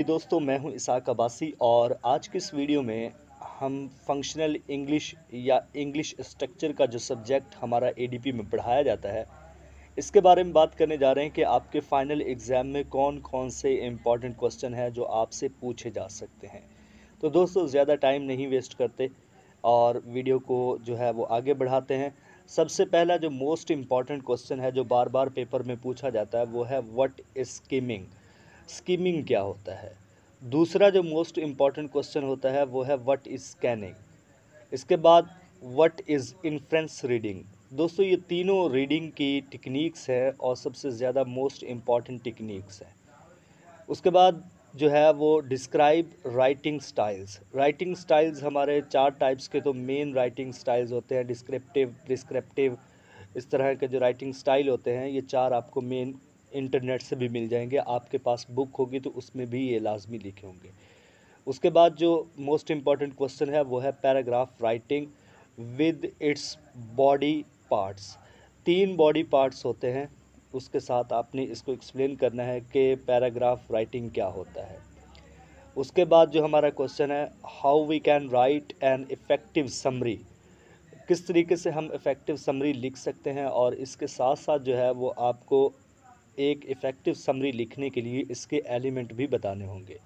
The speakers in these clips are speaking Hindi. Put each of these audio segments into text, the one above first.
दोस्तों, मैं हूँ इसाक अब्बासी और आज के इस वीडियो में हम फंक्शनल इंग्लिश या इंग्लिश स्ट्रक्चर का जो सब्जेक्ट हमारा एडीपी में पढ़ाया जाता है, इसके बारे में बात करने जा रहे हैं कि आपके फाइनल एग्ज़ाम में कौन कौन से इंपॉर्टेंट क्वेश्चन हैं जो आपसे पूछे जा सकते हैं। तो दोस्तों, ज़्यादा टाइम नहीं वेस्ट करते और वीडियो को जो है वो आगे बढ़ाते हैं। सबसे पहला जो मोस्ट इंपॉर्टेंट क्वेश्चन है जो बार बार पेपर में पूछा जाता है, वो है व्हाट इज़ स्कीमिंग स्कीमिंग क्या होता है? दूसरा जो मोस्ट इंपॉर्टेंट क्वेश्चन होता है, वो है व्हाट इज़ स्कैनिंग इसके बाद व्हाट इज़ इन्फ्रेंस रीडिंग दोस्तों, ये तीनों रीडिंग की टेक्निक्स हैं और सबसे ज़्यादा मोस्ट इंपॉर्टेंट टेक्निक्स हैं। उसके बाद जो है वो describe writing styles writing styles हमारे चार टाइप्स के तो मेन राइटिंग स्टाइल्स होते हैं डिस्क्रिप्टिव डिस्क्रिप्टिव इस तरह के जो राइटिंग स्टाइल होते हैं, ये चार आपको मेन इंटरनेट से भी मिल जाएँगे, आपके पास बुक होगी तो उसमें भी ये लाजमी लिखे होंगे। उसके बाद जो मोस्ट इंपॉर्टेंट क्वेश्चन है, वो है paragraph writing with its body parts तीन बॉडी पार्ट्स होते हैं, उसके साथ आपने इसको एक्सप्लेन करना है कि पैराग्राफ राइटिंग क्या होता है। उसके बाद जो हमारा क्वेश्चन है how we can write an effective summary किस तरीके से हम इफ़ेक्टिव समरी लिख सकते हैं और इसके साथ साथ जो है, वो आपको एक इफ़ेक्टिव समरी लिखने के लिए इसके एलिमेंट भी बताने होंगे।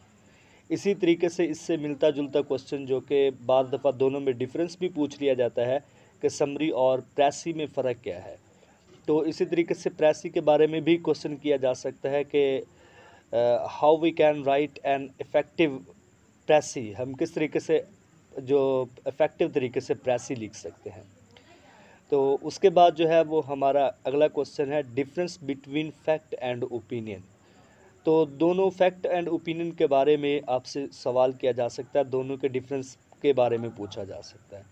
इसी तरीके से इससे मिलता जुलता क्वेश्चन जो कि बाद दफ़ा दोनों में डिफरेंस भी पूछ लिया जाता है कि समरी और प्रेसी में फ़र्क क्या है। तो इसी तरीके से प्रेसी के बारे में भी क्वेश्चन किया जा सकता है कि how we can write an effective precis हम किस तरीके से, जो इफ़ेक्टिव तरीके से प्रेसी लिख सकते हैं। तो उसके बाद जो है वो हमारा अगला क्वेश्चन है difference between fact and opinion तो दोनों फैक्ट एंड ओपिनियन के बारे में आपसे सवाल किया जा सकता है, दोनों के डिफरेंस के बारे में पूछा जा सकता है।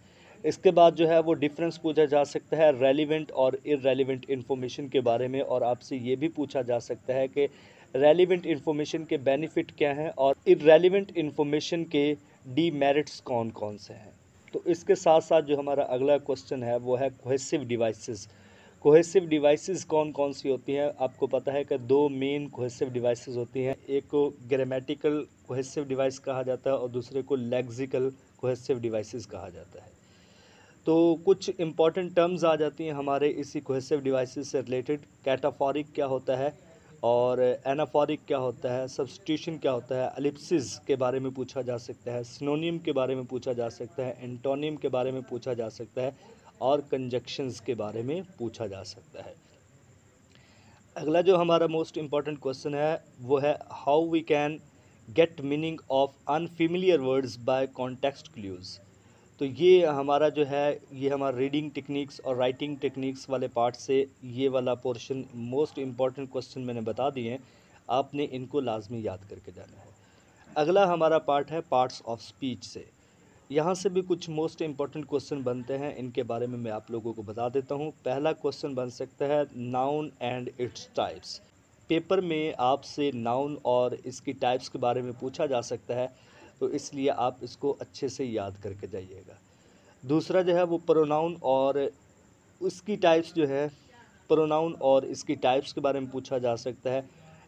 इसके बाद जो है वो डिफरेंस पूछा जा सकता है रेलिवेंट और इरेलीवेंट इन्फॉर्मेशन के बारे में और आपसे ये भी पूछा जा सकता है कि रेलिवेंट इन्फॉर्मेशन के बेनिफिट क्या हैं और इरेलीवेंट इन्फॉर्मेशन के डी मेरिट्स कौन कौन से हैं। तो इसके साथ साथ जो हमारा अगला क्वेश्चन है, वो है कोहेसिव डिवाइसेस कोहेसिव डिवाइसेस कौन कौन सी होती हैं? आपको पता है कि दो मेन कोहेसिव डिवाइसेस होती हैं. एक को ग्रामेटिकल कोहेसिव डिवाइस कहा जाता है और दूसरे को लेग्जिकल कोहेसिव डिवाइसेस कहा जाता है. तो कुछ इंपॉर्टेंट टर्म्स आ जाती हैं हमारे इसी कोहेसिव डिवाइसेस से रिलेटेड कैटाफॉरिक क्या होता है? और एनाफॉरिक क्या होता है सब्सटीट्यूशन क्या होता है अलिप्सिस के बारे में पूछा जा सकता है सिनोनियम के बारे में पूछा जा सकता है एंटोनियम के बारे में पूछा जा सकता है और कंजक्शंस के बारे में पूछा जा सकता है। अगला जो हमारा मोस्ट इंपॉर्टेंट क्वेश्चन है, वो है how we can get meaning of unfamiliar words by context clues तो ये हमारा जो है, ये हमारा रीडिंग टेक्निक्स और राइटिंग टेक्निक्स वाले पार्ट से ये वाला पोर्शन मोस्ट इंपॉर्टेंट क्वेश्चन मैंने बता दिए हैं। आपने इनको लाजमी याद करके जाना है। अगला हमारा पार्ट है पार्ट्स ऑफ़ स्पीच से। यहाँ से भी कुछ मोस्ट इंपॉर्टेंट क्वेश्चन बनते हैं। इनके बारे में मैं आप लोगों को बता देता हूँ। पहला क्वेश्चन बन सकता है noun and its types paper में आपसे नाउन और इसकी टाइप्स के बारे में पूछा जा सकता है। तो इसलिए आप इसको अच्छे से याद करके जाइएगा। दूसरा जो है वो प्रोनाउन और उसकी टाइप्स जो है प्रोनाउन और इसकी टाइप्स के बारे में पूछा जा सकता है।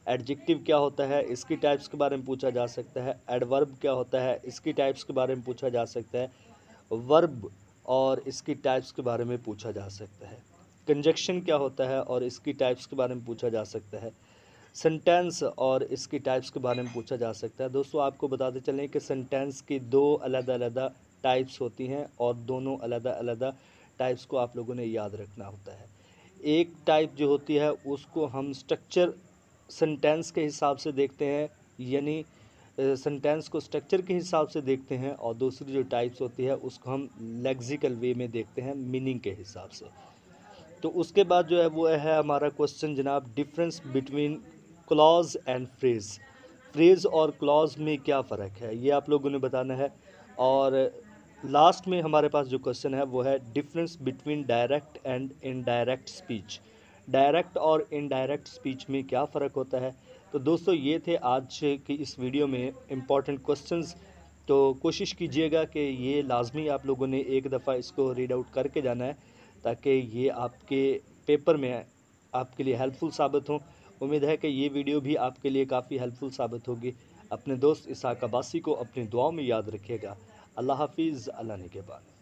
एडजेक्टिव क्या होता है, इसकी टाइप्स के बारे में पूछा जा सकता है। एडवर्ब क्या होता है, इसकी टाइप्स के बारे में पूछा जा सकता है। वर्ब और इसकी टाइप्स के बारे में पूछा जा सकता है। कंजक्शन क्या होता है और इसकी टाइप्स के बारे में पूछा जा सकता है। सेंटेंस और इसकी टाइप्स के बारे में पूछा जा सकता है। दोस्तों, आपको बताते चलें कि सेंटेंस की दो अलग अलग टाइप्स होती हैं और दोनों अलग अलग टाइप्स को आप लोगों ने याद रखना होता है। एक टाइप जो होती है, उसको हम स्ट्रक्चर सेंटेंस के हिसाब से देखते हैं, यानी सेंटेंस को स्ट्रक्चर के हिसाब से देखते हैं और दूसरी जो टाइप्स होती है, उसको हम लेग्जिकल वे में देखते हैं मीनिंग के हिसाब से। तो उसके बाद जो है, वो है हमारा क्वेश्चन जनाब difference between clause and phrase phrase और क्लॉज में क्या फ़र्क है? ये आप लोगों ने बताना है। और लास्ट में हमारे पास जो क्वेश्चन है, वो है difference between direct and indirect speech direct और इनडायरेक्ट स्पीच में क्या फ़र्क होता है? तो दोस्तों, ये थे आज की इस वीडियो में इंपॉर्टेंट क्वेश्चंस तो कोशिश कीजिएगा कि ये लाजमी आप लोगों ने एक दफ़ा इसको रीड आउट करके जाना है, ताकि ये आपके पेपर में आपके लिए हेल्पफुल साबित हों। उम्मीद है कि ये वीडियो भी आपके लिए काफ़ी हेल्पफुल साबित होगी। अपने दोस्त इसाक अब्बासी को अपनी दुआओं में याद रखिएगा। अल्लाह हाफिज़, अल्लाह निगेबान